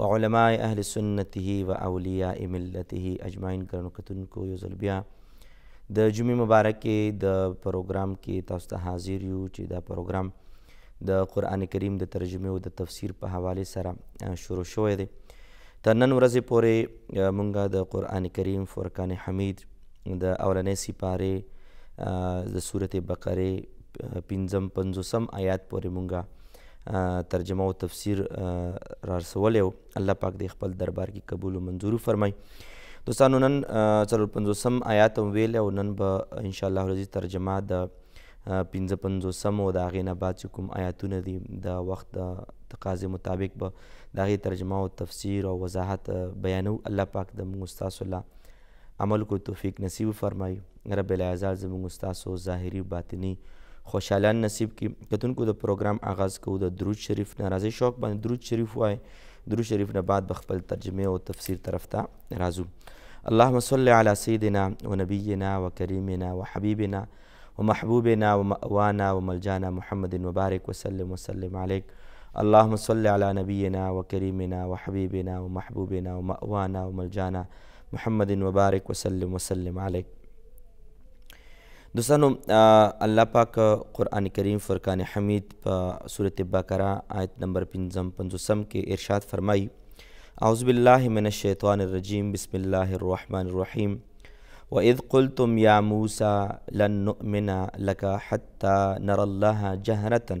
وعلماء اهل سنته و اولیاء ملته اجمعین ګرنو کتونکو یو ځل بیا د جمعې مبارکې د پروګرام کې تاسو ته حاضر یو چې دا پروګرام د قران کریم د ترجمه او د تفسیر په حواله سره شروع شوې ده تر نن ورځې پورې مونږه د قران کریم فرقان حمید د اولنې سپاره د سورته بقره پنځم پنځوسم آیات پورې مونږه ترجمه او تفسیر رارسولی او الله پاک دې خپل دربار کې قبول او منظور فرمای دوستانو نن څلور پنځوسم آیات هم ویل او نن به ان شاء الله ورځي ترجمه د پنځه پنځوسم او د هغې نه بعد چې کوم آیاتونه دي د وخت د تقاضې مطابق به د هغې ترجمه او تفسیر او وضاحت بیانو الله پاک د موږ ستاسو له عمل کو توفیق نصیب فرمای رب العزا زموږ تاسو ظاهری او باطنی خوشحالان نصیب کی کتونکو د پروګرام آغاز کو د درود شریف نه راځي شوق باندې درود شریف وای درود شریف نه بعد بخپل ترجمه او تفسیر طرف ته راځو اللهم صل علی سیدنا و نبینا و کریمنا و حبیبنا و محبوبنا و مأوانا و ملجانا محمد مبارک وسلم وسلم علیک اللهم صل علی نبینا و کریمنا و حبیبنا و محبوبنا و مأوانا و ملجانا محمد وبارک وسلم وسلم علیک دوستانو الله پاک قرآن کریم فرقان حمید په سورت بقره آیت نمبر 15 پنځوسم کې ارشاد فرمایي اعوذ بالله من الشیطان الرجیم بسم الله الرحمن الرحیم وَإِذْ قُلْتُمْ يَا مُوسَى لَن نُؤْمِنَ لَكَ حَتَّى نَرَى اللَّهَ جَهْرَةً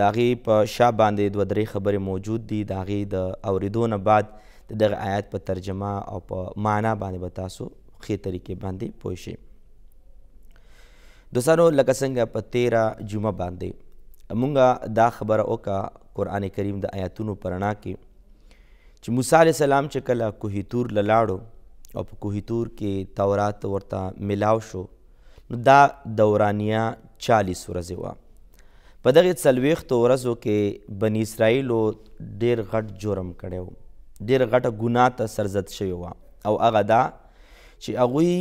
د هغې په شا باندې دوه درې خبرې موجود دي د هغې د اوریدو نه بعد د دغه آیات په ترجمه او په معنا باندې به تاسو ښې طریقې باندې پوه شئ دوستانو لکه څنګه په تیره جمعه باندې مونږه دا خبره وکړه قرآن کریم د آیاتونو پرنا کې چې موسی علیه السلام چې کله کوهی تور للاړو او په کوهی تور کې تورات ورته ملاو شو نو دا دورانیه چالیس ورځې وه په دغه څلويختو ورځو کې بني اسرائیلو ډیر غټ جرم کړی و ډیر غټه ګناه ته سرزد شوی و او هغه دا چې هغوی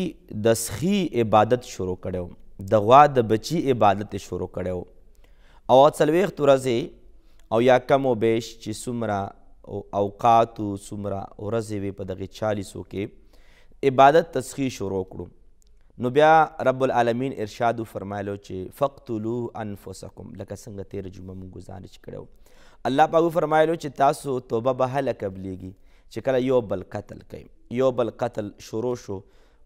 د سخی عبادت شروع کړی و د غوا د بچی عبادت شروع کړی و او څلويخت ورځې او یا کم و بیش چې څومره اوقات او څومره ورځې وې په دغه چالیسو کې عبادت تسخی شروع کړو نو بیا رب العالمین ارشاد وفرمایلو چې فقتلوا انفسکم لکه څنګه تیر جمعه مونږ ګزارش کړو الله پاک وفرمایلو چې تاسو توبه به هله قبلیږي چې کله یو بل قتل کوي یو بل قتل شروع شو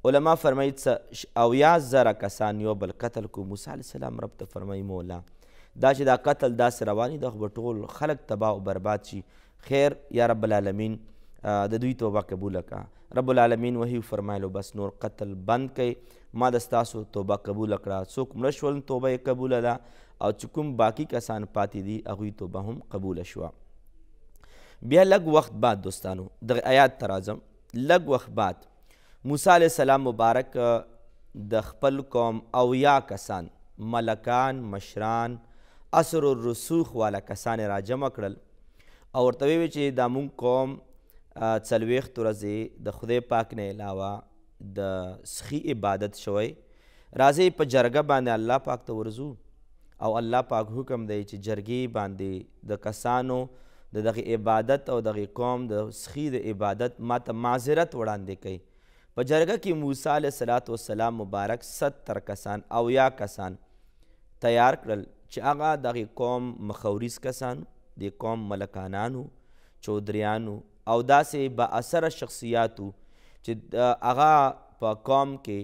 علما فرمایي څه او یا زره کسان یو بل قتل کو موسی علیه السلام رب ته فرمایي مولا دا چې دا قتل داسې رواني د خو به ټول خلک تباه او برباد شي خیر یا رب العالمین د دوی توبه قبول کا رب العالمین وحی فرمایلو بس نور قتل بند کئ ما د تاسو توبه قبول کړه څوک مړ شول توبه یې قبول ده او چې کوم باقی کسان پاتې دي هغوی توبه هم قبول شوه بیا لږ وخت بعد دوستانو دغه آیات ته راځم لږ وخت بعد موسی علیه السلام مبارک د خپل قوم اویا کسان، ملکان، مشران، اسر الرسوخ والا کسان یې راجمع کړل او ورته ویې ویل چې دا مونږ قوم څلوېښت ورځې د خدای پاک نه علاوه د سخي عبادت شوی، راځئ په جرګه باندې الله پاک ته ورځو. او الله پاک حکم دی چې جرګې باندې د کسانو د دغه عبادت او دغه قوم د سخی د عبادت ماته معذرت وړاندې کړي په جرګه کې موسی علیه الصلاۃ والسلام مبارک 70 کسان او یا کسان تیار کړل چې هغه دغه قوم مخوریس کسان د قوم ملکانانو چودریانو او داسې با اثر شخصیاتو چې هغه په قوم کې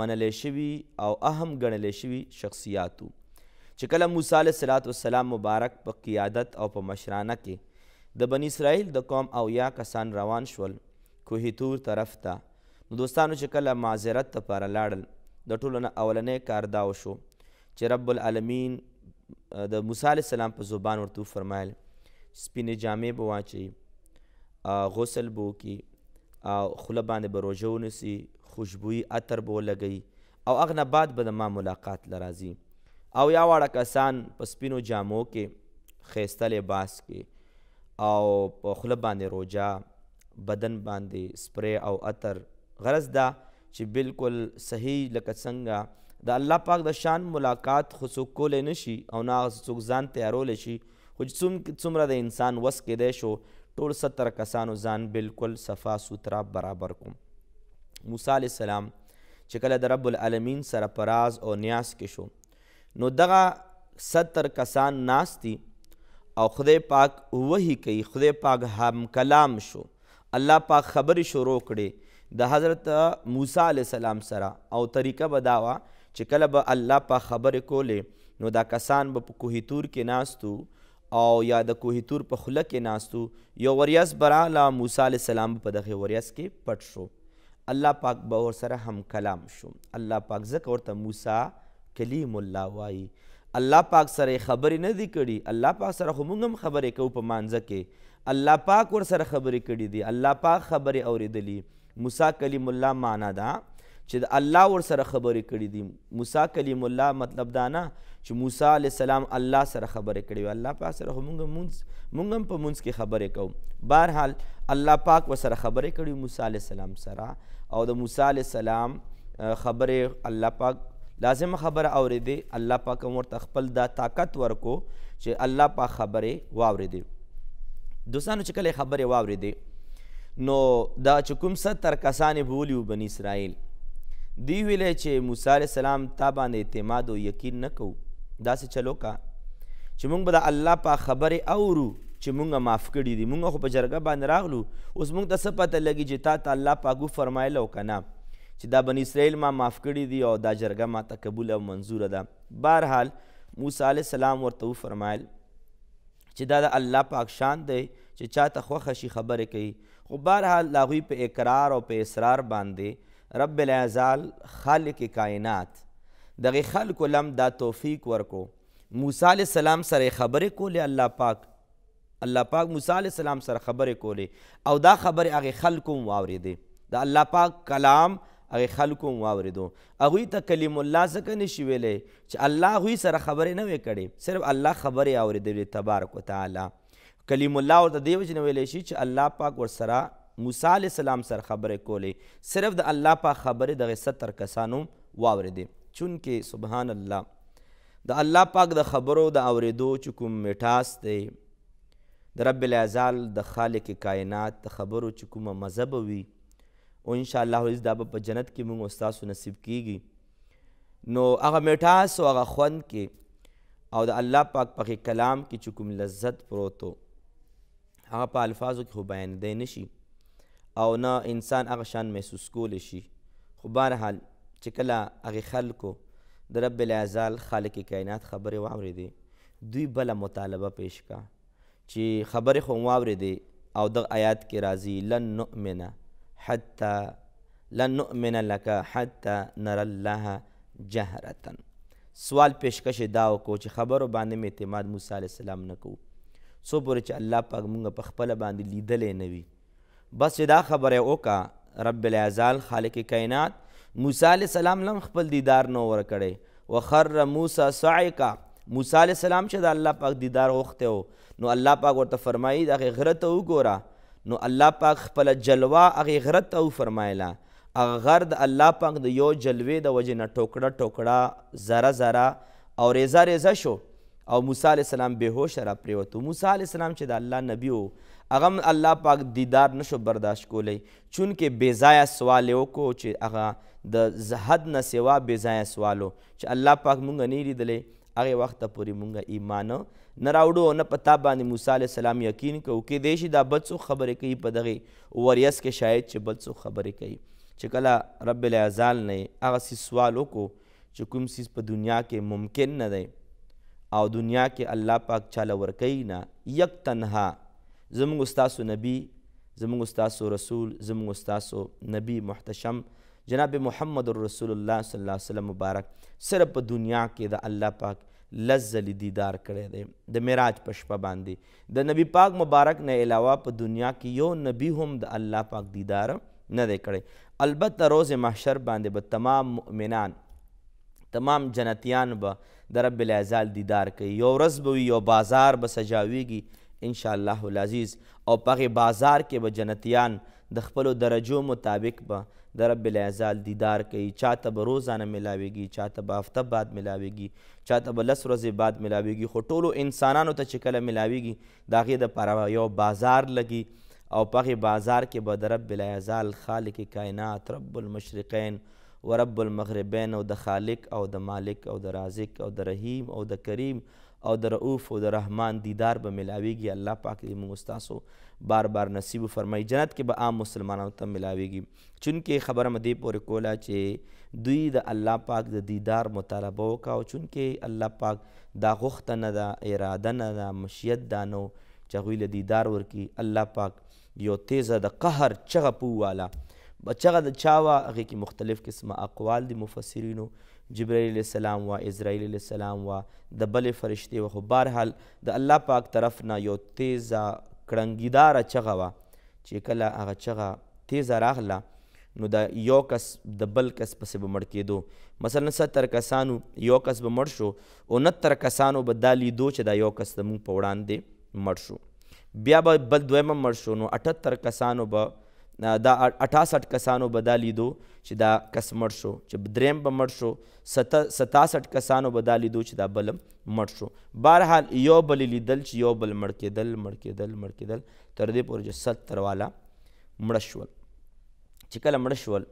منلی شوي او اهم ګڼلی شوي شخصیات وو چې کله موسی علیه صلات والسلام مبارک په قیادت او په مشرانه کې د بنی اسرائیل د قوم او یا کسان روان شول کوه تور طرف ته نو دوستانو چې کله معذرت لپاره لاړل د ټولو نه اولنې کار دا وشو چې رب العالمین د موسی علیه السلام په زبان ورته وفرمایل سپینې جامې به واچوي غسل به وکړي او خوله باندې به روژه ونیسي خوشبويي عطر به ولګوي او هغه نه بعد به د ما ملاقات له راځي او یا واړه کسان په سپینو جامو کې ښایسته لباس کې او په خوله باندې روژه بدن باندې سپرې او عطر غرض دا چې بالکل صحیح لکه څنګه د الله پاک د شان ملاقات خو څوک کولی نه شي او نه هغسې څوک ځان تیارولی شي خو چې څومره د انسان وس کېدای شو ټول ستر کسانو ځان بالکل صفا سوترا برابر کوم موسی علیه السلام چې کله د رب العالمین سره پراز او نیاز کې شو نو دغه ستر کسان ناستی او خدای پاک وحی کوي خدای پاک هم کلام شو الله پاک خبرې شروع کړي د حضرت موسی علی السلام سره او طریقه به دا وه چې کله به الله پاک خبرې کولې نو دا کسان به په کوه تور کې ناستو او یا د کوه تور په خوله کې ناست و، یو وریځ به راغله، موسی علیه السلام به په دغې وریځ کې پټ شو، الله پاک به ورسره هم کلام شو، الله پاک ځکه ورته موسی کلیم الله وایي، الله پاک سره یې خبرې نه دي کړي، الله پاک سره خو موږ هم خبرې کوو په مانځه کې، الله پاک ورسره خبرې کړي دي، الله پاک خبرې اورېدلي. موسی کلیم الله معنا دا چې د الله ور سره خبرې کړې دي موسی کلیم الله مطلب دا نه چې موسی علی السلام الله سره خبرې کړې وي الله پاک سره موږ مونږ مونږ هم په مونږ کې خبرې کوو بهرحال الله پاک ور سره خبرې کړې موسی علی السلام سره او د موسی علی السلام خبرې الله پاک لازم خبره اوریدې الله پاک ورته خپل دا طاقت ورکو چې الله پاک خبرې واوریدې دوستانو چې کله خبرې واوریدې نو دا چې کوم ستر کسان یې بولي وو بني اسرائیل دی ویلی چې موسی علیه السلام تا باندې اعتماد او یقین نه کوو داسې چل وکړه چې موږ به د الله په خبرې اورو چې موږ معاف کړي دي موږ خو په جرګه باندې راغلو اوس موږ ته څه پته لګي چې تا ته الله پاک وفرمایله او که نه چې دا بني اسرائیل ما معاف کړي دي او دا جرګه ما ته قبوله او منظوره ده بهرحال موسی علیه السلام ورته وفرمایل چې دا د الله پاک شان دی چې چاته خوښه شي خبرې کوي خو بهرحال د هغوی په اقرار او په اصرار باندې رب العزال خالق کائنات دغه خلکو لم دا توفیق ورکو موسی علی السلام سره خبرې کولې الله پاک الله پاک موسی علی السلام سره خبرې کولې او دا خبرې هغه خلکو واورېدې د الله پاک کلام هغه خلکو هم واورېدو. هغوی ته کلیم الله ځکه نه شي ویلی چې الله هغوی سره خبرې نه وې کړې، صرف الله خبرې یې اورېدلې تبارک و تعالی. کلیم الله ورته دې وجې نه ویلی شي چې الله پاک ورسره موسی علیه السلام سره خبرې کولې، صرف د الله پاک خبرې دغه ستر کسانو هم واورېدې. چونکه سبحان الله د الله پاک د خبرو د اورېدو چې کوم مټاس دی، د رب العزال د خالق کاینات د خبرو چې کومه مزه به وي، او ان شاء الله عز دا به په جنت کې موږ استاسو نصیب کیږي نو هغه میټاس او هغه خوند کې او د الله پاک په کلام کې چې کوم لذت پروتو هغه په الفاظو کې خو بیان دی نشي او نه انسان هغه شان محسوس کول شي خو بهرحال چې کله هغه خلکو د رب العزال خالق کائنات خبره واورې دي دوی بل مطالبه پیش کا چی خبری خو واوریدی او دغه آیات کی راځی لن نؤمن حتی لن نؤمن لک حتی نر الله جهرتا سوال پیشکش دا وکړو چې خبرو باندې مې اعتماد موسی علیه السلام نه کوو څو پورې چې الله پاک مونږ په خپل باندې لیدلې نه وي بس چې دا خبره وکا رب العزال خالق کائنات موسی علیہ السلام لم خپل دیدار نو ور کړي وخر موسی صعقا موسی علیہ السلام چې د الله پاک دیدار غوښته و نو الله پاک ورته فرمایي د هغه غره ته وګوره نو الله پاک خپل جلوه هغه غره ته وفرمایله هغه غر د الله پاک د یو جلوې د وجې نه ټوکړه ټوکړه ذره ذره او ریزه ریزه شو او موسی علیه السلام بې هوشه را پرېوتو موسی علیه السلام چې د الله نبی و هغه هم الله پاک دیدار نشو برداشت کولی چونکې بې ځایه سوال یې وکړو چې هغه د حد نه سوا بې ځایه سوال و چې الله پاک مونږ نه لیدلی هغه وخت پورې مونږ ایمان نه راوړو او نه په تا باندې موسی علیه السلام یقین کوو کیدای شي دا بل څوک خبرې کوي په دغه وریځ کې شاید چې بل څوک خبرې کوي چې کله رب العزال نه یې هغسې سوال وکړو چې کوم څیز په دنیا کې ممکن نه دی او دنیا کې الله پاک چاله ورکوي نه یک تنها زموږ ستاسو نبی زموږ ستاسو رسول زموږ ستاسو نبی محتشم جناب محمد رسول الله صلی الله علیه وسلم مبارک صرف په دنیا کې د الله پاک لزل دیدار کړی دی د معراج په شپه باندې د نبی پاک مبارک نه علاوه په دنیا کې یو نبی هم د الله پاک دیدار نه دی کړی البته روز محشر باندې به تمام مؤمنان تمام جنتیان به د رب العزال دیدار کوي یو ورځ به وي یو بازار به سجاویږي ان شاء الله العزیز او پغه بازار کې به جنتیان د خپل درجو مطابق به د رب العزال دیدار کوي چاته به روزانه ملاويږي چاته به هفته بعد ملاويږي چاته به لس ورځې بعد ملاویږي خو ټولو انسانانو ته چې کله ملاویږي د هغې دپاره به یو بازار لګي او په هغې بازار کې به د رب العزال خالق کاینات رب المشرقین و رب المغربین او د خالق او د مالک او د رازق او د رحیم او د کریم او د رؤوف او د رحمان دیدار به ملاویږي الله پاک دې موږ ستاسو بار بار نصیب فرمایي جنت کې به عام مسلمانانو ته ملاویږي چونکه خبره مې دې پورې کوله چې دوی د الله پاک د دیدار مطالبه وکړه او چونکه الله پاک دا غوښتنه ده اراده نه ده مشیت دا نو چې هغوی له دیدار ورکړي الله پاک یو تیزه د قهر چغه په وواله چغه د چا وه هغې کې مختلف قسمه اقوال دي مفسرینو جبرائیل علیه السلام وه اسرائیل علیه السلام وه د بلې فرشتې وه خو بهرحال د الله پاک طرف نه یو تیزه کړنګیداره چغه وه چې کله هغه چغه تېزه راغله، نو دا يو کس د بل کس پسې به مړ کېدو. مثلاً ستر کسان وو، يو کس به مړ شو، انهتر کسانو به دا ليدو چې دا يو کس زموږ په وړاندې مړ شو. بيا به بل دويم هم مړ شو، نو اټهتر کسانو به دا اټاسټ کسانو به دا ليدو چې دا کس مړ شو، چې دريم به مړ شو، سته ستاسټ کسانو به دا ليدو چې دا بل هم مړ شو. بهرحال يو به ليدل چې يو بل مړ کېدل، مړ کېدل، مړ کېدل، تر دې پورې چې سل تر والا مړه شول چې کله مړه شول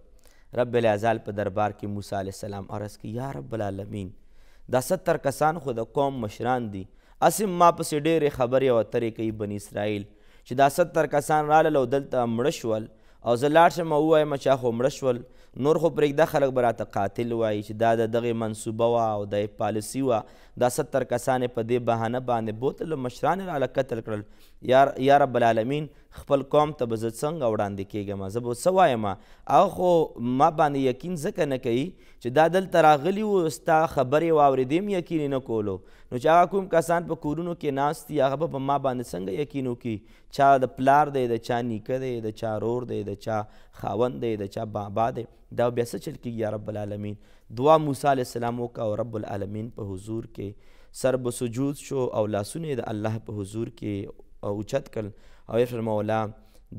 رب العزال په دربار کې موسی علیه السلام عرض کړي یا رب العالمین دا ستر کسان خو د قوم مشران دي اسم ما پسې ډېرې خبرې او اترې کوي بني اسرائیل چې دا ستر کسان راله او دلته مړه شول او زه لاړ شم او ووایم چې خو مړه شول نور خو پرېږده خلک به راته قاتل وایي چې دا د دغې منصوبه وه او د پالیسي وه دا ستر کسان په دې بهانه باندې بوتل مشران یې راله قتل کړل یا یا رب العالمین خپل قوم ته به زه څنګه وړاندې کېږم زه به څه وایم هغه خو ما باندې یقین ځکه نه کوي چې دا دلته راغلي وو ستا خبرې واورېدې هم یقین نه کولو نو چې هغه کوم کسان په کورونو کې ناست دي هغه به په ما باندې څنګه یقین وکړي چا د پلار دی د چا نیکه دی د چا رور دی د چا خاوند دی د چا بابا دی دا بیا څه چل کیږي یا رب العالمین دعا موسی علی السلام وکړه او رب العالمین په حضور کې سر به سجود شو او لاسونه د الله په حضور کې اوچت کړل او یې فرمایل مولا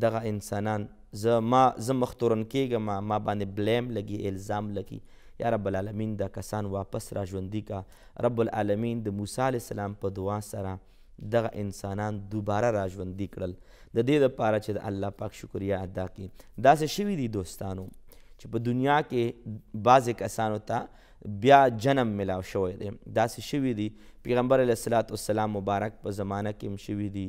دغه انسانان زه ما زه مختورن کېږم ما باندې بلیم لګي الزام لګي یا رب العالمین دا کسان واپس را ژوندي کا رب العالمین د موسی علی السلام په دعا سره دغه انسانان دوباره را ژوندي کړل د دې لپاره چې د الله پاک شکریا ادا کړي داسې شوي دي دوستانو چې په دنیا کې بعضې کسانو ته بیا جنم ملاو شوی دی داسې شوي دي پیغمبر علیه الصلاة والسلام مبارک په زمانه کې هم شوي دي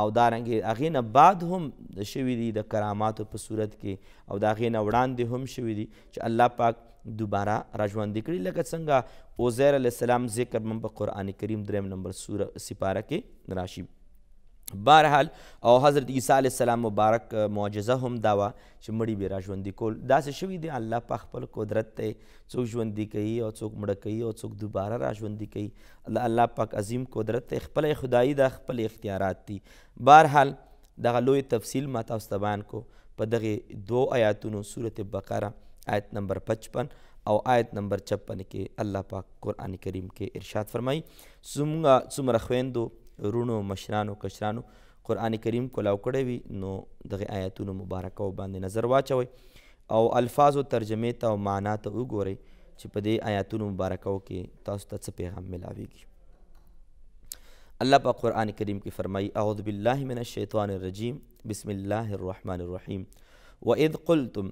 او دارنګې هغې نه بعد هم شوي دي د کراماتو په صورت کې او د هغې نه وړاندې هم شوي دي چې الله پاک دوباره را ژوندې کړي لکه څنګه عزیر علیه السلام ذکر من په قرآن کریم دریم نمبر سوره سپاره کې راشي بهرحال او حضرت عیسی علیه السلام مبارک معجزه هم دا وه چې مړي به را ژوندي کول داسې شوي دی الله په خپل قدرت دی څوک ژوندي کوي او څوک مړه کوي او څوک دوباره را ژوندي کوي الله الله پاک عظیم قدرت دی خپل خدایي ده خپل اختیارات دي بهرحال دغه لوی تفصیل ما تاسو ته بیان کو په دغه دوو آیاتونو سورت بقره آیت نمبر 55 او آیت نمبر 56 کې الله پاک قران کریم کې ارشاد فرمایي څومره څومره خويندو رونو مشرانو کشرانو قران کریم کولاو کړی وي نو دغه آیاتونو مبارکه باندې نظر واچوي او الفاظو ترجمې ته او معنا ته وګورئ چې په دې آیاتونو مبارکو کې تاسو ته څه پیغام ملاویږي الله په قران کریم کې فرمایي اعوذ بالله من الشیطان الرجیم بسم الله الرحمن الرحیم واذ قلتم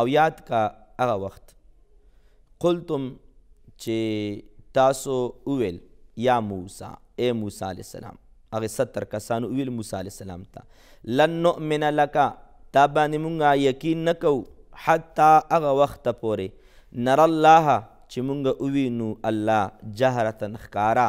او یاد کا هغه وخت قلتم چې تاسو وویل یا موسی اے موسی علیه السلام هغه ستر کسانو ویل موسی علیه السلام ته لن نؤمن لک تا باندې مونږه یقین نکو حتی هغه وخت پورې نر الله چې مونږه ووینو الله جهرتن ښکارا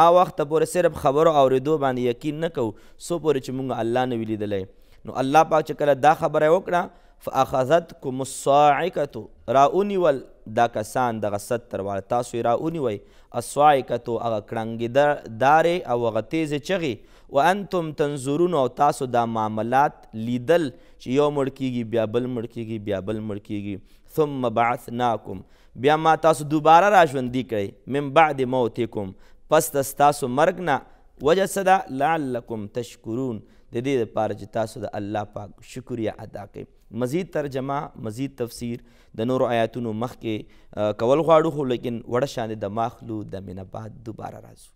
هغه وخت پورې صرف خبرو او رېدو باندې یقین نه کوو سو پورې چې مونږ الله نه وی لیدلای نو الله پاک چې کله دا خبره وکړه فاخذتکم الصاعقه راونیول دا کسان دغه ستر واړه تاسو راونیوئ الصاعقه هغه کړنګېدارې او هغه تیزې چغې وانتم تنظرون او تاسو دا معاملات لیدل چې یو مړ کیږي بیا بل مړ کیږي بیا بل مړ کیږي ثم بعثناکم بیا ما تاسو دوباره را ژوندي کړئ من بعد موتکم پس د ستاسو مرګ نه وجه څه ده لعلکم تشکرون د دې لپاره چې تاسو د الله پاک شکریا ادا کړئ مزید ترجمه مزید تفسیر د نورو آیاتونو مخکې کول غواړو خو لیکن وړه شان د ماخلو د مینه بعد دوباره راځو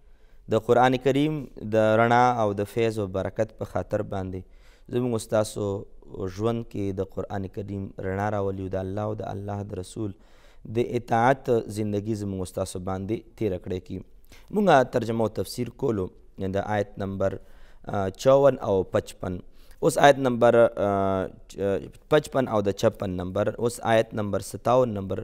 د قرآن کریم د رڼا او د فیض او برکت په خاطر باندې زموږ استاسو ژوند کې د قرآن کریم رڼا راولي د الله او د الله د رسول د اطاعت زندگی زموږ استاسو باندې تیر کړی کی موږ ترجمه او تفسیر کولو د آیت نمبر 54 او 55 اوس آیت نمبر 55 او د 56 نمبر اوس آیت نمبر 57 نمبر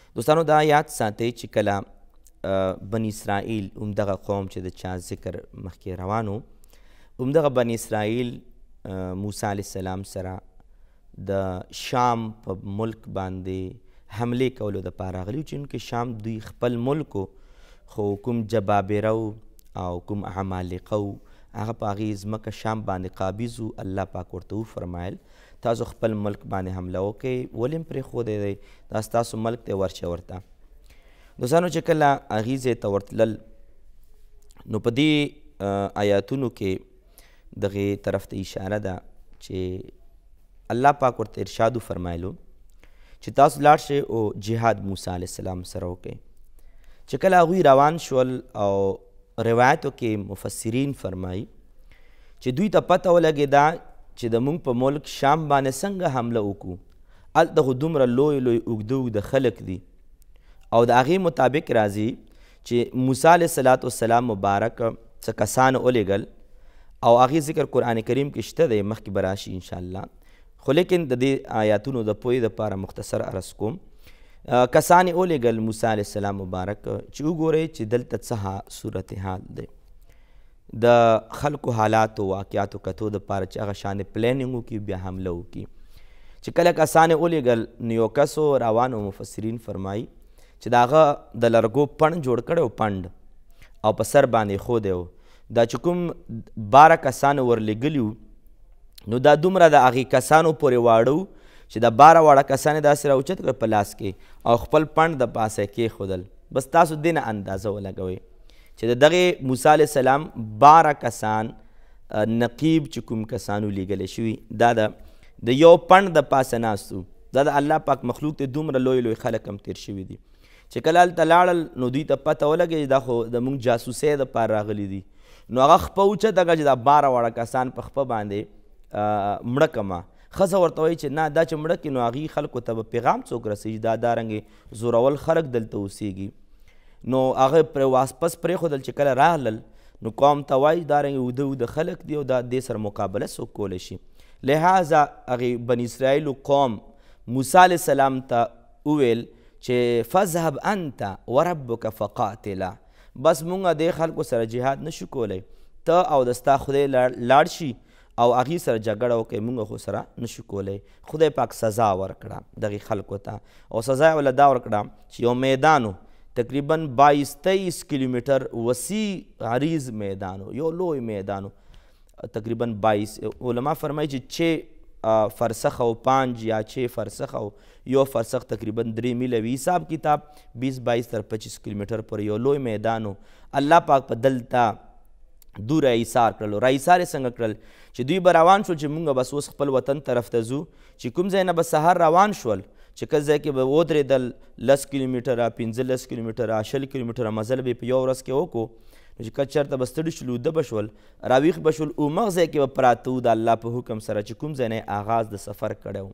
دوستانو دا یاد ساتئ چې کله بني اسرائیل همدغه قوم چې د چا ذکر مخکې روانو همدغه بني اسرائیل موسی علیه السلام سره د شام په ملک باندې حمله کولو د پاره غلیو چې کې شام دوی خپل ملک خو کوم جبابره او کوم عمالقه هغه په هغې ځمکه شام باندې قابض الله پاک ورته وفرمایل تاسو خپل ملک باندې حمله وکړئ ولې هم پرېښودی دی دا ستاسو ملک دی ورشه ورته دوستانو چې کله هغې ځای ته ورتلل نو په دې آیاتونو کې دغې طرف ته اشاره ده چې الله پاک ورته ارشاد وفرمایلو چې تاسو لاړ شئ او جهاد موسی علیه السلام سره وکړئ چې کله هغوی روان شول او روایتو کې مفسرین فرمایي چې دوی ته پته ولګېده چې د موږ په ملک شام باندې څنګه حمله وکړو، هلته خو دومره لوی لوی اوږده اوږده خلک دي او د هغې مطابق راځي چې موسی علیه صلات والسلام مبارک څه کسان ولېږل او هغې ذکر قرآن کریم کې شته دی مخکې به راشي انشاءالله خو لیکن د دې آیاتونو د پوهې دپاره مختصر عرض کوم کسان یې ولېږل موسی علیه السلام مبارک چې وګورئ چې دلته څه صورتحال دی د خلکو حالاتو واقعاتو کتو د پاره چې هغه شان پلانینګ وکړي بیا حمله وکړي چې کله کسان ولېږل نو یو کس روان او مفسرین فرمایي چې د هغه د لرګو پڼ جوړ کړی و پنډ او په سر باندې ایښودی و دا چې کوم باره کسانو ورلېږلي وو نو دا دومره د هغې کسانو پورې واړه وو چې د باره واړه کسان یې داسې راوچت کړل په لاس کې او خپل پنډ د پاسه یې کېښودل بس تاسو دې نه اندازه ولګوئ چې د دغه موسی علی السلام بار کسان نقیب چې کوم کسانو لیږل شوی دا د د یو پند د پاسه ناستو دا د الله پاک مخلوق ته دومره لوی لوی خلک هم تیر شوی دي چې کله هلته لاړل نو دوی ته پته ولګېږي دا خو د موږ جاسوسۍ دپاره راغلي دي نو هغه خپه اوچته کړه چې دا باره واړه کسان په خپه باندې مړه کړم ښځه ورته وایي چې نه دا چې مړه کړي نو هغوی خلکو ته به پیغام څوک رسوي چې دا دارنګې زورول خلک دلته اوسېږي نو هغه پر واسپس پرېښودل چې کله راغلل نو قوم ته وایي دارنګې اوده اوده خلک دي او دا دې سره مقابله څوک کولی شي لهذا هغې بني اسرائیلو قوم موسی علیه السلام ته وویل چې فذهب انت وربک فقاتلا بس مونږه د خلکو سره جهاد نشو کولای ته او د ستا خدای لاړ شي او هغی سره جګړه وکړی مونږ خو سره نشو کولی خدای پاک سزا ورکړه دغی خلکو ته او سزا ولا دا ورکړه چې یو میدانو تقریبا 22 23 کیلومتر وسیع عریض میدانو یو لوی میدانو تقریبا 22 علما فرمایي چې چې فرسخ او 5 یا چې فرسخ او یو فرسخ تقریبا 3 میله وی حساب کتاب 20 22 تر 25 کیلومتر پر یو لوی میدانو الله پاک په دلته دوی را ایثار کړل را ایثار یې څنګه کړل چې دوی به روان شول چې مونږ بس اوس خپل وطن طرف ته ځو چې کوم ځای نه به سهار روان شول چې کله ځای کې به ودرېدل لس کیلومتره پنځلس کیلومتره شل کیلومتره مزل به یې په یو ورځ کې وکړو نو چې کله چېرته به ستړي شول وده به شول راویښ به شول اومغه ځای کې به پراته وو د الله په حکم سره چې کوم ځای نه آغاز د سفر کړی وو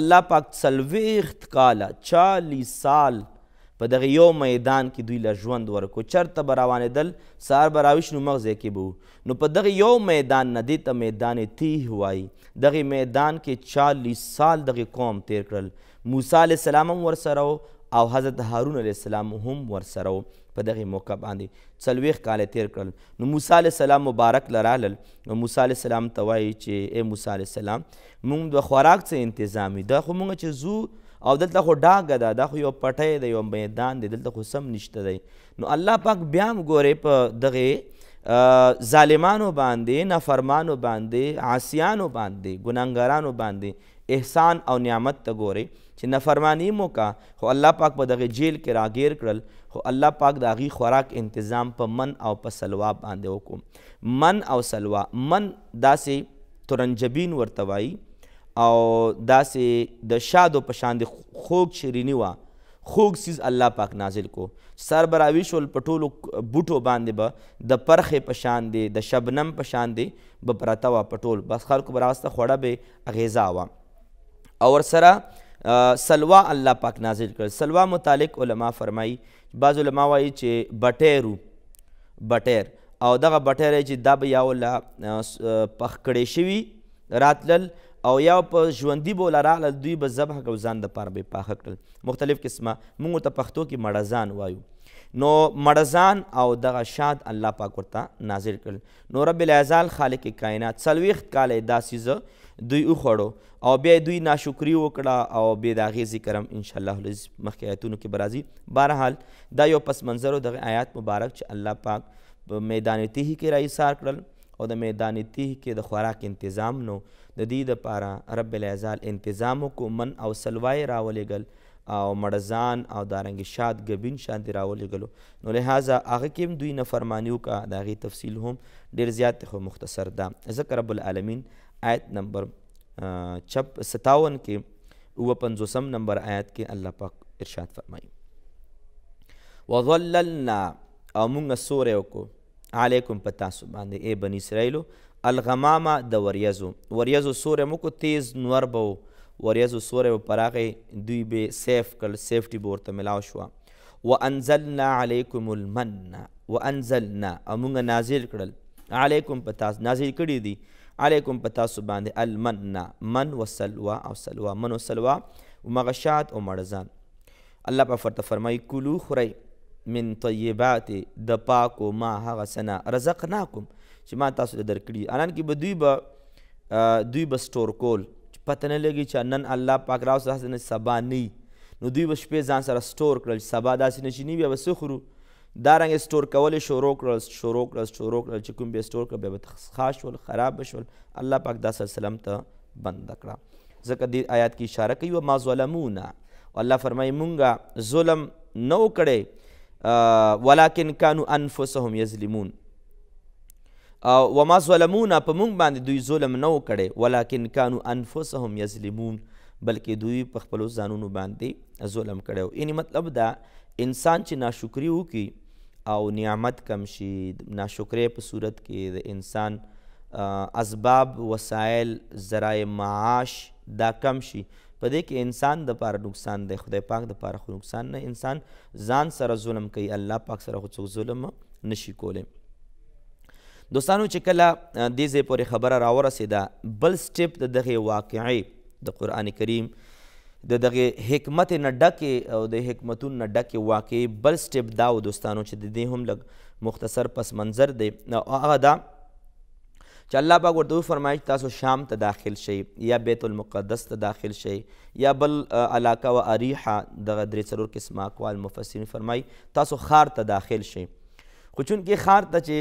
الله پاک څلوېښت کاله چالیس سال په دغه يو ميدان کې دوی له ژوند ورکو چرته به روانېدل سهار به راويش نو مغ ځای کې به وو نو په دغه يو ميدان نه دې ته ميدان تيه وايي دغه ميدان کې چاليس سال دغه قوم تېر کړل موسی عليه السلام هم ورسره و او حضرت هارون عليه السلام هم ورسره و په دغه موقع باندې څلوېښت کاله تېر کړل نو موسی عليه السلام مبارک له راغلل نو موسی عليه السلام ته وایي چې ای موسی عليه السلام مونږ د خوراک څه انتظام وي دا خو مونږ چې زو او دلته خو ډاګه ده دا خو یو پټی دی یو میدان دی دلته خو سم نشته دی نو الله پاک بیا هم ګورې په دغه ظالمانو باندې نافرمانو باندې عاصیانو باندې ګناهګارانو باندې احسان او نعمت ته ګورې چې نافرمانی مو کا خو الله پاک په دغه جیل کې راګیر کړل خو الله پاک د هغې خوراک انتظام په من او په سلوا باندې وکړو من او سلوا من داسې ترنجبین ورته وایي او داسې د شادو په شان د خوږ شیریني وه خوږ سیز الله پاک نازل کو چې سر به راویشول په ټولو بوټو باندې به د پرخې په شان دی د شبنم په شان دی به پرته وه په ټول بس خلکو به راوسته خوړه به اغیزا وه او ورسره سلوا الله پاک نازل کړ سلوا متعلق علما فرمایي بعض علما وایي چې بټیرو بټیر او دغه بټری چې دا به یا ولا پخ کړی شوي راتلل او یا په ژوندي به ولا راغلل دوی به ذبح کو ځان د پاره به پاخه کړل مختلف قسمه موږ ته پښتو کې مړزان وایو نو مړزان او دغه شاد الله پاک ورته نازل کړل نو رب العزال خالق کائنات څلوېښت کاله دا سیزه دوی وخوړو او بیا دوی ناشکری وکړه او بیا د هغې ذکر هم انشاءالله العزیز مخکې آیتونو کې به راځي بهرحال دا یو پس منظر دغه آیات مبارک چې الله پاک په میدان تیه کې را ایثار کړل او د میدان تیه کې د خوراک انتظام نو د دې دپاره رب العزال انتظام وکړو من او سلوای راولېږل او مړزان او دارنګې شاد ګبین شاندې راولېږلو نو لهذا هغه کې هم دوی نفرماني وکړه د هغې تفصیل هم ډېر زیات خو مختصر ده ذکر رب العالمین آیت نمبر چپ ستاون کې او پنځوسم نمبر آیت کې الله پاک ارشاد فرمایي وظللنا او موږ سورې وکړو علیکم په تاسو باندې ای بنی اسرائیلو الغمامه د وریځو وریځو سورې موږ کو تیز نور به وریځو سورې به پراغې دوی به سیف کړل سیفټي به ورته ملاو شوه وانزلنا علیکم المن وانزلنا او موږ نازل کړل علیکم په تاسو نازل کړي دي علیکم په تاسو باندې المن من وسلوا او سلوا من وسلوا ومغشات او مړزان الله په فرته فرمای کلو خوري من طیبات د پاکو ما هغه سنا رزقناکم چې ما تاسو ته درکړي الان کې به دوی به دوی به سټور کول چې پته نه لګي چې نن الله پاک راوست داسې نه سبا نه نو دوی به شپې ځان سره سټور کړل چې سبا داسې نه چې نه بیا به څه خورو دارنګ سټور کول شروع کړل شروع کړل شروع کړل چې کوم به سټور کړ به تخصخا شول خراب شول الله پاک دا سلام ته بند کړه ځکه دې آیات کې اشاره کوي ما ظلمونا الله فرمایي مونږه ظلم نو کړي ولكن كانوا انفسهم يظلمون او وما ظلمونا په موږ باندې دوی ظلم نه وکړي ولکن كانوا انفسهم يظلمون بلکې دوی په خپل ځانونو باندې ظلم کړي یعنی مطلب دا انسان چې ناشکری وکي او نعمت کم شي ناشکری په صورت کې د انسان اسباب وسایل ذرای معاش دا کم شي په دې کې انسان د پاره نقصان دی خدای پاک د پاره خو نقصان نه انسان ځان سره ظلم کوي الله پاک سره خو څوک ظلم نشي کولی دوستانو چې کله دې ځای پورې خبره راورسېده بل سټیپ د دغې واقعې د قرآن کریم د دغه حکمت نه ډکې او د حکمتون نه ډکې واقعې بل سټیپ دا و دوستانو چې د دې هم لږ مختصر پس منظر دی او هغه دا چې الله پاک ورته وفرمایي چې تاسو شام ته داخل شئ یا بیت المقدس ته داخل شئ یا بل علاقه و اریحه دغه درې څلور قسمه اقوال مفسرین فرمایي تاسو ښار ته داخل شئ خو چونکې ښار ته چې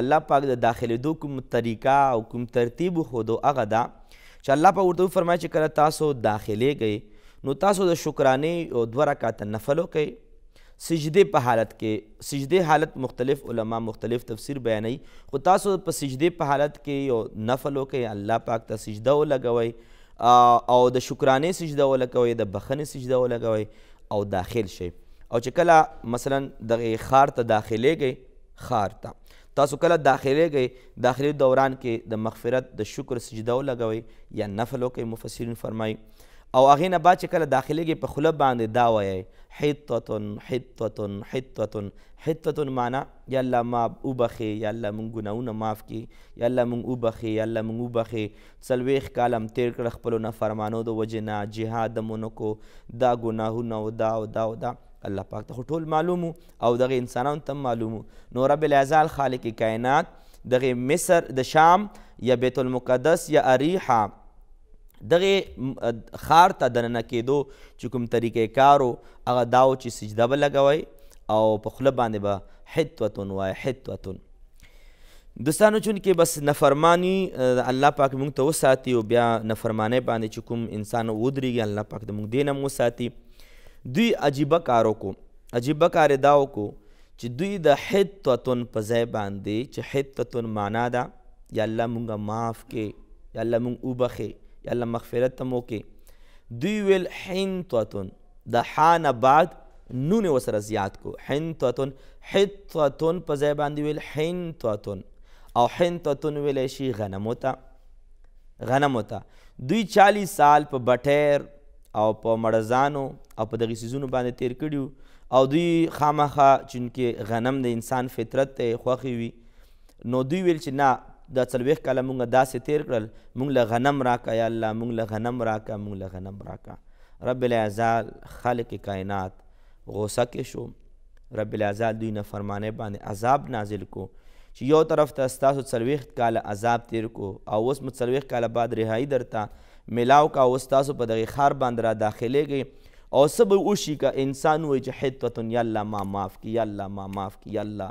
الله پاک د داخلېدو کوم طریقه او کوم ترتیب وښودو هغه دا چې الله پاک ورته وفرمایي چې کله تاسو داخلېږئ نو تاسو د شکرانه او دوه رکعات نفل وکړئ سجده په حالت کې سجده حالت مختلف علما مختلف تفسیر بیانوي خو تاسو په سجده په حالت کې یو نفل وکړئ الله پاک ته سجده ولګوئ او د شکرانه سجده ولګوئ د بخنې سجده ولګوئ او داخل شئ او چې کله مثلا دغه ښار ته داخلېږئ ښار ته تاسو کله داخلېږئ داخلي دوران کې د مغفرت د شکر سجده ولګوئ یا نفل وکړئ مفسرین فرمایي او هغې نه بعد چې کله داخلېږئ په خوله باندې دا وایئ حطتن حطتن حطتن حطتن معنا یا الله ما وبخې یا الله مونږ ګناهونه معاف کړي یا الله مونږ وبخې یا الله مونږ وبخې څلوېښت کاله م تېر کړل خپلو نا فرمانو د وجې نه جهاد مو نه کو دا ګناهونه او دا او دا او دا الله پاک ته خو ټول معلوم او دغه انسانانو ته معلوم نو رب العزال خالق کائنات دغه مصر د شام یا بیت المقدس یا اریحا دغه خار ته دننه کېدو چې کوم طریقې کارو هغه داو چې سجده به لګوي او په خوله باندې به حتوتون وای حتوتون دوستانو چون کې بس نفرمانی الله پاک موږ ته وساتي او بیا نفرمانی باندې چې کوم انسان ودرېږي الله پاک د موږ دې نه وساتي دوی عجیبه کار وکړو عجیبه کار دا وکړو چې دوی د حتتون په ځای باندې چې حتتون معنا ده یا الله موږ معاف کې یا الله موږ وبخې یا الله مغفرت ته مو کې دوی ویل حنتتون د ح نه بعد نون یې ورسره زیات کړو، حنطة، حطة په ځای باندې ویل حنطة او حنطة ویلی شي غنمو ته، غنمو ته. دوی چالیس سال په بټیر او په مړزانو او په دغې سیزونو باندې تیر کړي او دوی خامخا چونکې غنم د انسان فطرت ته خوښې وي نو دوی ویل چې نه دا څلوېښت کاله مونږ داسې تیر کړل مونږ له غنم راکه یا الله مونږ له غنم راکه مونږ له غنم راکه رب العزال خالق کائنات غوسه کې شو رب العزال دوی نه فرمانه باندې عذاب نازل کو چې یو طرف ته ستاسو څلوېښت کاله عذاب تیر کو او اوس مو څلوېښت کاله بعد رهایي درته میلاو کا اوس تاسو په دغې ښار باندې را داخلېږئ او څه به وشي که انسان وایي چې حتتن یا الله ما معاف کړي یا الله ما معاف کړي یا الله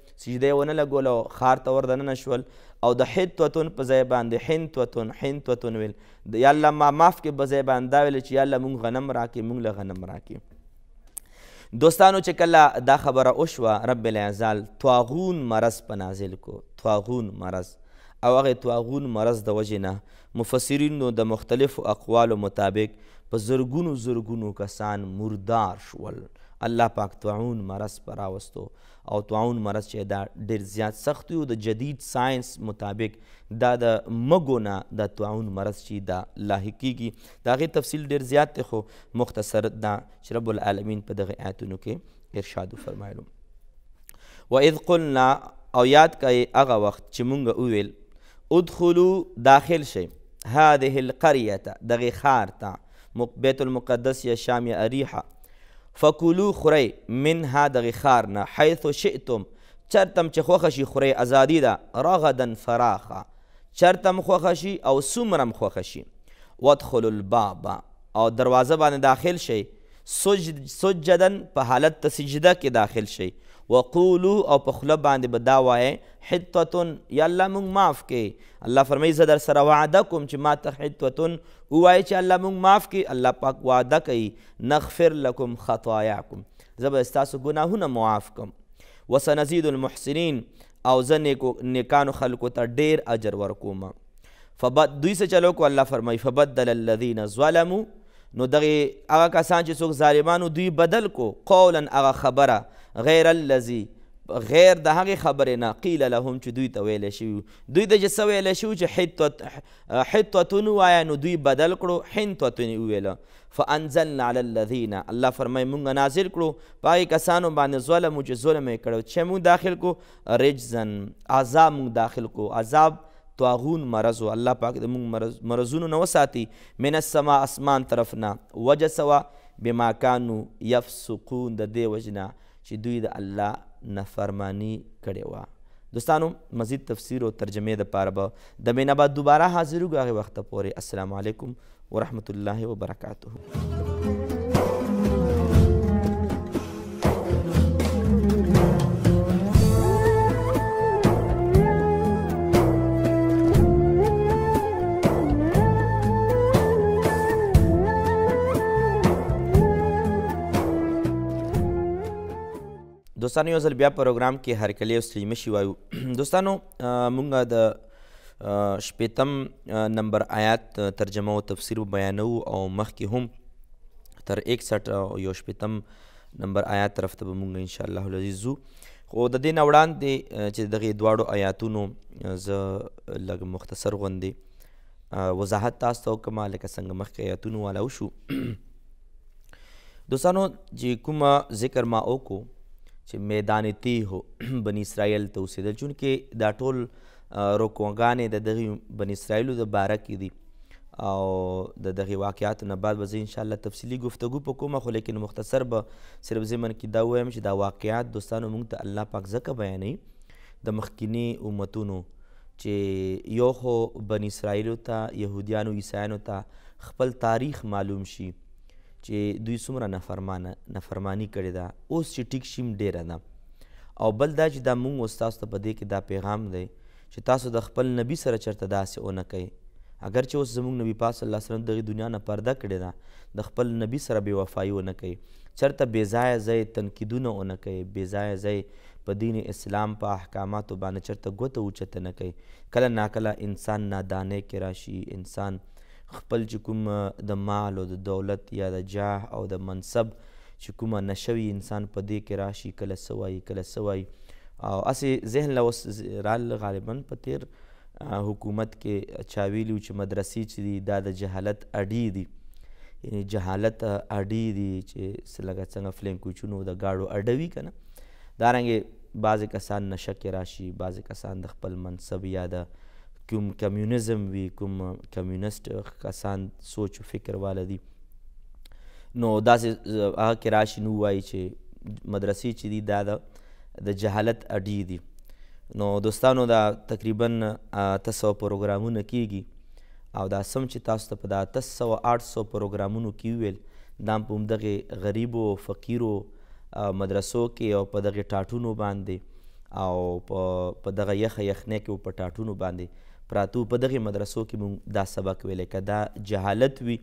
سجده یې ونه لګوله او ښار ته ور دننه شول او د حنتوتون په ځای باندې حنتوتون حنتوتون ویل د یا الله ما معاف کې په ځای باندې دا ویل چې یا الله مونږ غنم راکې مونږ له غنم راکې دوستانو چې کله دا خبره وشوه رب العزال طاغون مرض په نازل کو طاغون مرض او هغه طاغون مرض د وجې نه مفسرینو د مختلفو اقوالو مطابق په زرګونو زرګونو کسان مردار شول الله پاک طاعون مرض په راوستو او طاعون مرض چې دا ډېر زیات سخت وي او د جدید ساینس مطابق دا د مګو نه دا طاعون مرض چې دا لاحق کیږي د هغې تفصیل ډېر زیات دی خو مختصر دا چې رب العالمین په دغه آیتونو کې ارشاد وفرمایلو وإذ قلنا او یاد کړئ هغه وخت چې مونږ وویل ادخلو داخل شئ هذه القريه دغه ښار ته بیت المقدس یا شام یا اریحا فکولو خورئ منها دغې ښار نه حیث شئتم چرته هم چې خوښه شي خورئ ازادي ده رغدا فراخا چرته هم خوښه شي او څومره هم خوښه شي وادخلوا الباب او دروازه باندې داخل شئ سجد سجدا په حالت ته سجده کې داخل شئ وقولو او په خوله باندې به دا وایې حطتن یا الله مونږ معاف کې الله فرمایي زه در سره وعده کوم چې ما ته حطتن ووایئ چې الله موږ معاف کړي، الله پاک وعده کوي، نغفر لکم خطایاکم، زه به ستاسو ګناهونه معاف کړم، وسنزید المحسنین او زه نیکو نیکانو خلکو ته ډیر اجر ورکوم. فبد دوی څه چلو کو الله فرمایي فبدل الذین ظلموا نو دغه هغه کسان چې څوک ظالمانو دوی بدل کو قولا هغه خبره غیر الذی غیر د هغه خبرې نه قیل لهم چې دوی ته ویل شوی دوی ته چې څه ویل شوی چې حتت حطة ووایه نو دوی بدل کړو حنطة یې وویل فانزلنا علی الذین الله فرمای مونږ نازل کړو په هغه کسانو باندې ظلمو چې ظلم یې کړو چې مونږ داخل کو رجزن عذاب مونږ داخل کو عذاب طاغون مرض الله پاک د مونږ مرض مرزونو نه وساتي من السما اسمان طرف نه وجسوا بما كانوا يفسقون د دې وجنه چې دوی د الله نافرماني کړې وه. دوستانو مزید تفسیر او ترجمې د پاره به د مینا بعد دوباره حاضرېږو هغه وخت پورې السلام علیکم ورحمت الله وبرکاته. دوستانو یو ځل بیا پروګرام کې هرکلی او ستړي مشي وایو دوستانو مونږ د شپېتم نمبر آیات ترجمه او تفسیر بیانو او مخکې هم تر 61 او یو شپېتم نمبر آیات طرف ته به مونږ ان شاء الله العزیز ځو خو د دې نه وړاندې چې دغه دواړو آیاتونو زه لږ مختصر غوندې وضاحت تاسو ته وکړم لکه څنګه مخکې آیاتونو والا وشو دوستانو چې کومه ذکر ما وکړو چې میدان تیه بنی اسرائیل ته اوسېدل چونکې دا ټول رکوګانې د دغې بنی اسرائیلو د باره کې دي او د دغې واقعاتو نه بعد به زه انشاءالله تفصیلي ګفتګو په کومه خو لیکن مختصر به صرف ضمن کې دا ووایم چې دا واقعات دوستانو موږ ته الله پاک ځکه بیانوي د مخکیني امتونو چې یو خو بنی اسرائیلو ته یهودیانو عیسایانو ته خپل تاریخ معلوم شي چې دوی څومره نفرمانه نفرمانی کړې ده اوس چې ټیک شیم ډیره ده او بل دا چې دا مونږ استاد ته په دې کې دا پیغام دی چې تاسو د خپل نبی سره چرته داسې اونه کوي اگر چې اوس زموږ نبی پاک صلی الله علیه وسلم دغه دنیا نه پرده کړې ده د خپل نبی سره بے وفایي ونه کوي چرته بے ځای ځای تنقیدونه ونه کوي بے ځای ځای په دین اسلام په احکاماتو باندې چرته ګوته اوچته نه کوي کله ناکله انسان نادانه کې راشي انسان خپل چې کوم د مال او د دولت یا د جاه او د منصب چې کومه نشوي انسان په دې کې راشي کله څه وایي کله څه وایي او هسې ذهن له اوس رال غالبا په تېر حکومت کې چا ویلي چې مدرسې چې دي دا د جهالت اډې دي یعنې جهالت اډې دي چې لکه څنګه فلینکوچونو د ګاډو اډه وي که نه دارنګه بعضې کسان نشه کې راشي بعضې کسان د خپل منصب یا د کوم کمیونزم وي کوم کمیونست کسان سوچ او فکر والا دي نو داسې هغه کې راشي نو وایي چې مدرسې چې دي دا د د جهالت اډې دي نو دوستانو دا تقریبا اته سوه پروګرامونه کیږي او دا سم چې تاسو ته په دا اته سوه آټ سوه پروګرامونو کې وویل دا هم په همدغې غریبو فقیرو مدرسو کې او په دغه ټاټونو باندې او په په دغه یخه یخنه کې او په ټاټونو باندې پراتو په دغه مدرسو کې مونږ دا سبق ویل کدا جهالت وی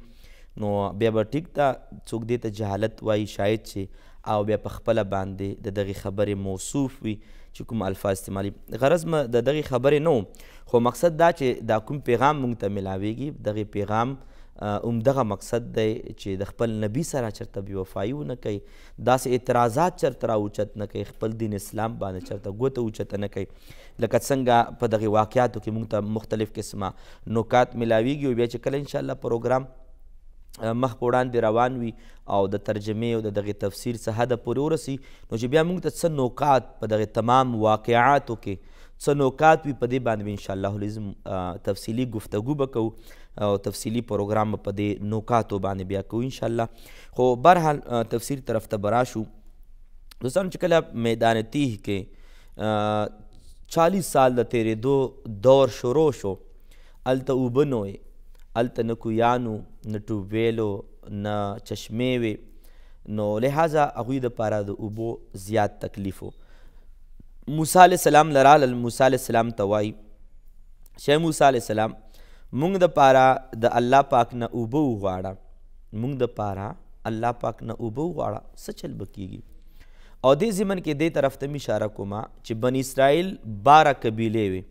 نو بیا به ټیک تا څوک دې ته جهالت وایي شاید چې او بیا په خپل باندې د دغه خبرې موصوف وي چې کوم الفاظ استعمالي غرض م د دغه خبرې نه خو مقصد دا چې دا کوم پیغام مونږ ته ملاويږي دغه پیغام هم دغه مقصد دی چې د خپل نبی سره چرته بی وفایي ونه کوي داسې اعتراضات چرته راوچت نه کوي خپل دین اسلام باندې چرته ګوته اوچته نه کوي لکه څنګه په دغه واقعاتو کې موږ ته مختلف قسمه نکات ملاویږي او بیا چې کله ان شاء الله پروګرام مخ په وړاندې روان وي او د ترجمې او د دغه تفسیر څه حده پورې ورسي نو چې بیا موږ ته څه نکات په دغه تمام واقعاتو کې څه نوکات وي په دې باندې به ان شاء الله العظیم تفصیلي گفتگو به کوو او تفصیلي پروګرام به په دې نوکاتو باندې بیا کوو ان شاء الله خو برحال تفسیر طرف ته براشو دوستان چې کله میدان تیه کې 40 سال د تیرېدو دور شروع شو الته اوبه نه وې الته نه کویانو نه ټوبویلو نه چشمې وې نو لهذا هغوی د پاره د اوبو زیات تکلیف و موسی علیه السلام لرالل موسی علیه السلام ته وایي شی موسی علیه السلام مونږ د پاره د الله پاک نه اوبه وغواړه مونږ د پاره الله پاک نه اوبه وغواړه څه چل به کېږي او دې زمن کې دې طرف ته مې اشاره کومه چې بن اسرائیل باره قبیلې وي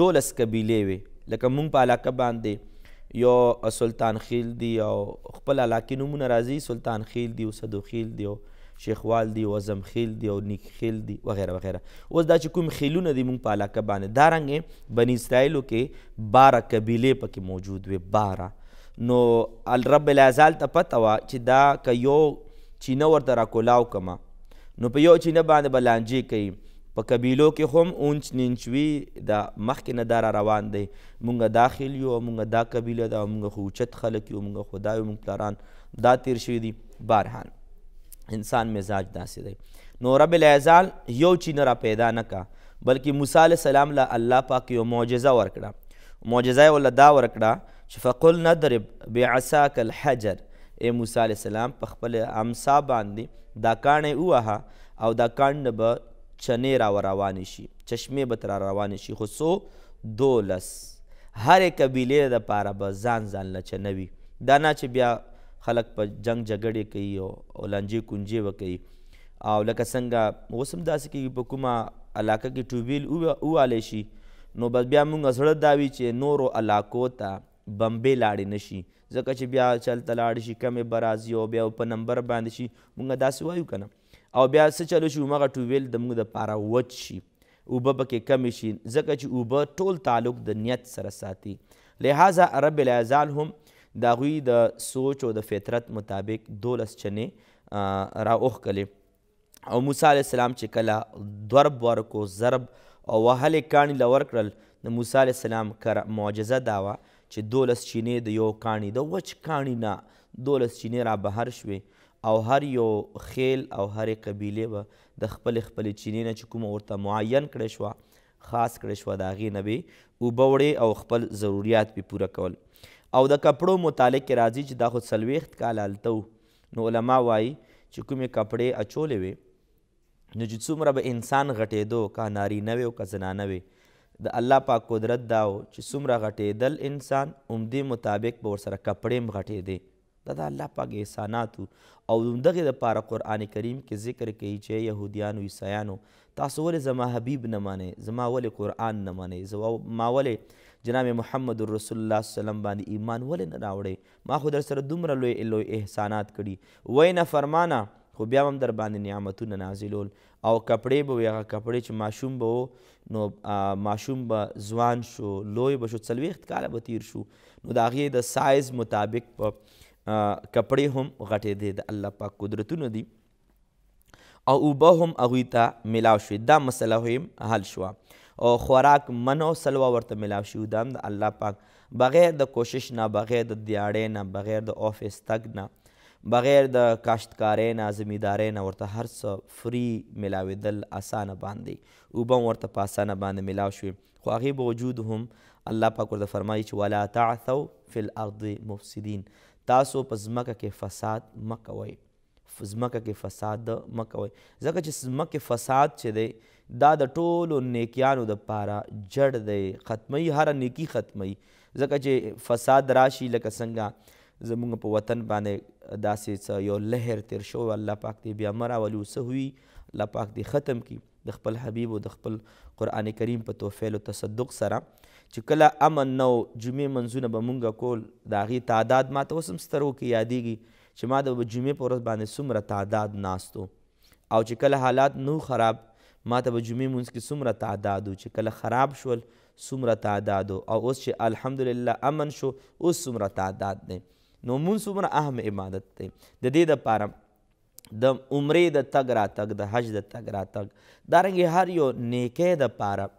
دولس قبیلې وي لکه مونږ په علاقه باندې یو سلطان خیل دی او خپل علاقې نومونه راځي سلطان خیل دی او صدو خیل دی او شیخوال دي او زم خیل دي او نیک خیل دي وغیره وغیره اوس دا چې کوم خیلونه دي مونږ په علاقه باندې دا رنګ بنی اسرائیلو کې بارا قبیله پکې موجود وي بارا نو الرب العزال ته پته وه چې دا که یو چینه ورته راکولاو کما نو په یو چینه باندې به لانجې کوي په قبیلو کې هم اونچ نینچوي دا مخکې نه دا را روان دی مونږ داخل یو مونږ دا قبیله ده مونږ خو اوچت خلک یو مونږ خدای مونږ پلاران دا تیر شوي دي بارحال انسان مزاج داسې دی نو رب العزال یو چی نه را پیدا نه کا بلکې موسی علیه السلام له الله پاک یو معجزه ورکړه معجزه یې ورله دا ورکړه چې فقل نضرب بعصاک الحجر ای موسی علیه السلام په خپل امسا باندې دا کاڼی ووهه او دا کاڼ نه به چنې را روانې شي چشمې به تر روانې شي خو څو دولس هرې قبیلې دپاره به ځان ځان له چنه وي دا نه چې بیا خلک په جنګ جګړې کوي او لانجې کونجې وکوي او لکه څنګه اوس هم داسې کېږي په کومه علاقه کې ټوبیل ووالی شي نو بس بیا موږ زړه دا وي چې نورو علاقو ته بمبې لاړې نه شي ځکه چې بیا چې هلته لاړې شي کمې به راځي او بیا په نمبر باندې شي موږ داسې وایو که نه او بیا څه چل وشي همغه ټوبویل د موږ دپاره وچ شي اوبه پکې کمې شي ځکه چې اوبه ټول تعلق د نیت سره ساتي لهذا رب العزال هم د هغوی د سوچ او د فطرت مطابق دولس چنې راوښکلې او موسی علیه السلام چې کله ضرب ورکو ضرب او وهلې کاڼي له ورکړل د موسی علیه السلام کر معجزه دا وه چې دولس چینې د یو کاڼي د وچ کاڼي نه دولس چینې را بهر شوې او هر يو خېل او هرې قبيلې به د خپلې خپلې چينې نه چې کومه ورته معين کړې شوه، خاص کړې شوه، د هغې نه بې اوبه وړې او خپل ضروريات بې پوره کول. او د کپړو متعلق کې راځي چې دا خو څلوېښت کاله هلته وو، نو علماء وايي چې کومې کپړې يې اچولې وې، نو چې څومره به انسان غټېدو، که نارينه وې او که زنانه وې، د الله پاک قدرت دا و چې څومره غټېدل انسان، همدې مطابق به ورسره کپړې هم غټېدې. دا د الله پاک احسانات وو او دغه لپاره قرآن کریم کې ذکر کوي چې يهوديانو عیسایانو تاسو ولې زما حبیب نه مانئ زما ولې قرآن نه مانئ ما ولې جناب محمد رسول الله صلی الله باندې ایمان ولې نه راوړئ ما خو در سره دومره لوی لوی احسانات کړي وای نه فرمانه خو بیا هم در باندې نعمتونه نازلول او کپړې به وې هغه کپړې چې ماشوم به و نو ماشوم به ځوان شو لوی به شو څلوېښت کاله به تیر شو نو د هغې د سایز مطابق په کپړې هم غټېدې د الله پاک قدرتونه دي او اوبه هم هغوی ته ملاو شوې دا مسله هم حل شوه او خوراک من او سلوا ورته ملاو شي دا هم د الله پاک بغیر د کوشش نه، بغیر د دیاړۍ نه، بغیر د آفس تګ نه، بغیر د کاشتکارۍ نه، زمیدارۍ نه ورته هر څه فري ملاویدل اسانه باندی اوبه هم ورته په اسانه باندی ملاو شوې خو هغې باوجود هم الله پاک ورته فرمایی چې ولا تعثوا فی الارض مفسدین تاسو په ځمکه کې فساد مه کوئ. ځمکه کې فساد مه کوئ، ځکه چې ځمکې فساد چې دی دا د ټولو نیکیانو د پاره جړ دی، ختموي هره نیکي ختموي، ځکه چې فساد راشي لکه څنګه زمونږ په وطن باندې داسې څه یو لهر تیر شوی الله پاک دې بیا مه راولي او څه وي الله پاک دې ختم کړي د خپل حبیب او د خپل قران کریم په توفیل او تصدق سره چې کله امن نو جمعې منځونه به مونږ کول د هغې تعداد ما ته اوس هم سترګو کې یادېږي چې ما د جمعې په ورځ باندې څومره تعداد ناست وو او چې کله حالات نو خراب ما ته به جمعې لمونځ کې څومره تعداد وو چې کله خراب شول څومره تعداد وو او اوس چې الحمدلله امن شو اوس څومره تعداد دی نو لمونځ څومره اهم عبادت دی د دې دپاره د عمرې د تګ راتګ د حج د تګ راتګ دارنګې هر یو نیکۍ دپاره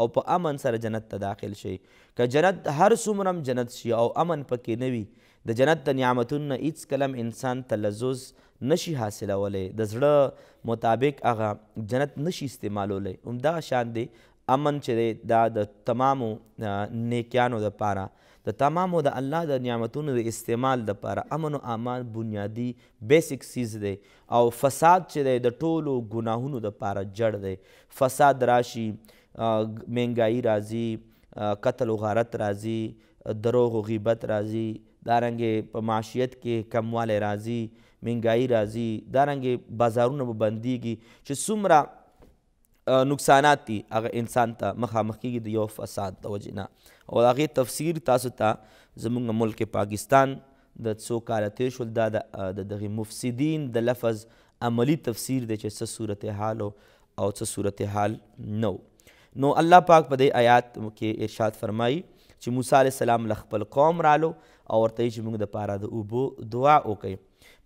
او په امن سره جنت ته داخل شي که جنت هر څومره هم جنت شي او امن پکې نه وي د جنت د نعمتونو نه هیڅکله هم انسان تلذذ نه شي حاصلولی د زړه مطابق هغه جنت نه شي استعمالولی همدغه شان دی امن چې دی دا د تمامو نیکیانو دپاره د تمامو د الله د نعمتونو د استعمال دپاره امن او امان بنیادي بیسیک څیز دی او فساد چې دی د ټولو ګناهونو لپاره جړ دی فساد راشي مهنګايي راځي قتل او غارت راځي دروغ او غیبت راځي دارنګې په معاشیت کې کموالی راځي مهنګايي راځي دارنګې بازارونه به بندیږي چې څومره نقصانات دي هغه انسان ته مخامخ کیږي د یو فساد د وجې نه او هغې تفسیر تاسو ته زمونږ ملک پاکستان د څو کاله تیر شول دا د دغه مفسدین د لفظ عملی تفسیر دی چې څه صورتحال او څه صورتحال نه نو الله پاک په دې آیات کې ارشاد فرمایي چې موسی علیه السلام له خپل قوم رالو او ورته یې چې موږ دپاره د اوبو دعا وکړئ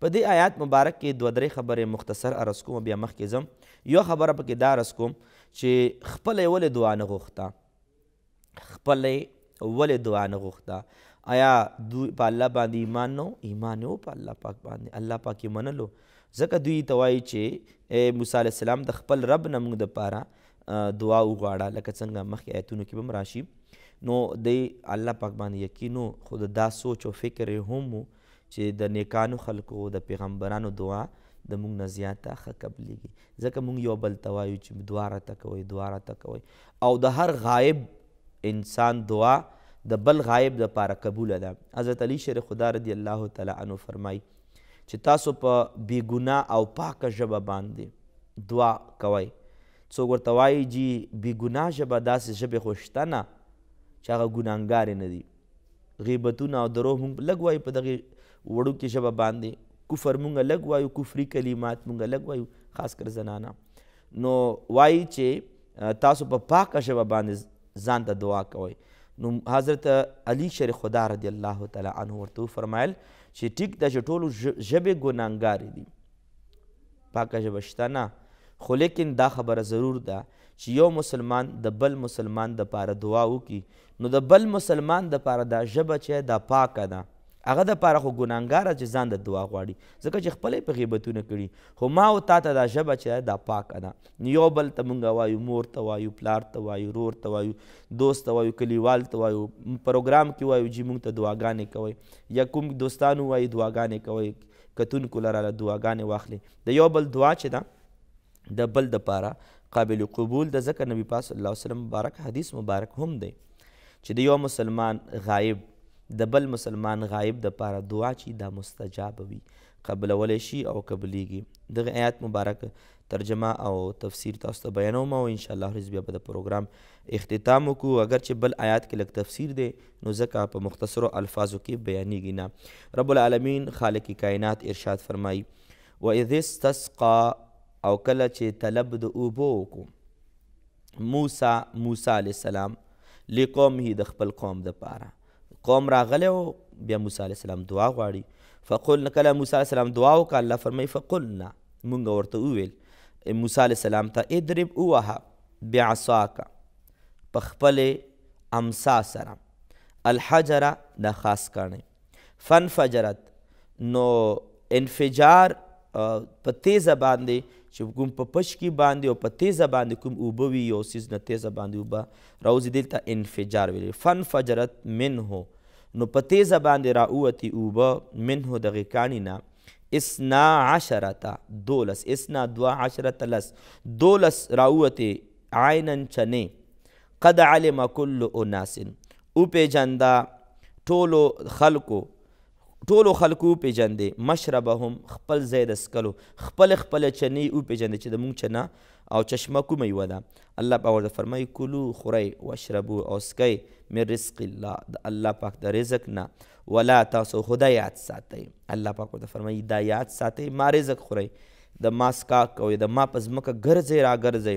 په دې آیات مبارک کې دوه درې خبرې مختصر عرض کوم بیا مخکې ځم یو خبره پکې دا عرض کوم چې خپل ولې دعا نه غوښته خپل ولې دعا نه غوښته آیا دوی په الله باندې ایمان نو ایمان یې په الله پاک باندې الله پاک یې منلو ځکه دوی ته وایي چې موسی علیه السلام د خپل رب نه موږ دپاره دعا وغواړه لکه څنګه مخکې ایتونو کې به هم راشي نو دی الله پاک باندې یقین خو د دا سوچ او فکر یې هم چې د نیکانو خلکو د پیغمبرانو دعا د موږ نه زیاته ښه قبلېږي ځکه موږ یو بل ته وایو چې دعا راته کوئ دعا راته کوئ او د هر غایب انسان دعا د بل غایب دپاره قبوله ده حضرت علی شیر خدا رضی الله تعالی عنه فرمایي چې تاسو په بیګناه او پاکه ژبه باندې دعا کوئ څوک ورته وایي چې بیګناه ژبه داسې ژبې خو شته نه چې هغه ګناهګارې نه دي غیبتونه او دروغ مونږ لږ وایو په دغه وړوکې ژبه باندې کفر مونږ لږ وایو کفري کلمات مونږ لږ وایو خاص کر زنانه نو وایي چې تاسو په پا پاکه ژبه باندې ځان ته دعا کوئ نو حضرت علی شر خدا رضی الله تعالی عنه ورته فرمایل چې ټیک د ټولو ژبه ګناګار دي پاکه ژبه شته نه خو لیکن دا خبره ضرور ده چې یو مسلمان د بل مسلمان د پاره دعا وکړي نو د بل مسلمان د پاره دا ژبه چې دا پاکه ده هغه د پاره خو ګناهګار چې ځان د دعا غواړي ځکه چې خپلې په غیبتونه کړي خو ما او تا ته دا ژبه چې دا پاکه ده یو بل ته مونږ وایو مور ته وایو پلار ته وایو رور ته وایو دوست ته وایو کلیوال ته وایو پروګرام کې وایو چې مونږ ته دعاګانې کوي یا کوم دوستانو وایي دعاګانې کوي کتونکو لره دعاګانې واخلي د یو بل دعا چې ده د بل د پاره قابل قبول د ځکه نبی پاک صلی الله علیه وسلم مبارک حدیث مبارک هم دی چې د یو مسلمان غایب د بل مسلمان غایب د پاره دعا چې دا مستجاب وي قبلولی شي او قبلیږي دغه آیات مبارک ترجمه او تفسیر تاسو ته بیانوم او ان شاء الله ورځ بیا به د پروګرام اختتام وکړو اگر چې بل آیات کې لږ تفسیر دی نو ځکه په مختصرو الفاظو کې بیانېږي نه رب العالمین خالق کائنات ارشاد فرمایي واذ استسقی او کله چې طلب د اوبو وکړو موسی موسی علیه السلام لقومه د خپل قوم د پاره قوم راغلی او بیا موسی علیه السلام دعا غواړي فقلنا کله موسی علیه السلام دعا وکړه الله فرمایي فقلنا مونږ ورته وویل موسی علیه السلام ته ادرب ووهه بعصاکه په خپلې امسا سره الحجره دا خاص کاڼی فانفجرت نو انفجار په تیزه باندې چې کوم په پشکی باندې او په تیزه باندې کوم اوبه وي یو سیز نه تیزه باندې اوبه راوځي دلته انفجار ویل فانفجرت منه نو په تیزه باندې راووتي اوبه منه دغې کاڼي نه اسنا عشرته دولس اسنا دوه عشرته لس دولس راووتې عینا چنې قد علم کل اناس او پیجنده ټولو خلکو ټولو خلکو پیجندې مشربهم خپل ځای د سکلو خپل خپل چنې او پیجندې چې د مونږ چنه او چشمه کومه یو ده الله په ورته فرمایي کلو خورئ واشربو او سکئ من رزق الله د الله پاک د رزق نه ولا تاسو خدا یاد ساتئ الله پاک ورته فرمایي دا یاد ساتئ ما رزق خورئ د ما سکا کوئ د ما په ځمکه ګرځئ را ګرځئ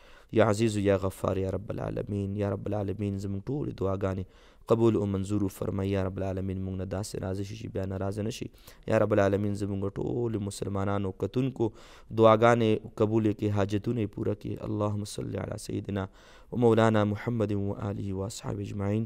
یا عزیز یا غفار یا رب العالمین یا رب العالمین زموږ ټولې دعاګانې قبول او منظور فرمای یا رب العالمین موږ نه داسې راضي شي چې بیا ناراض نه شي یا رب العالمین زموږ ټول مسلمانانو کتونکو دعاګانې قبول کې حاجتونه پوره کې اللهم صل علی سیدنا و مولانا محمد و آله و اصحاب اجمعین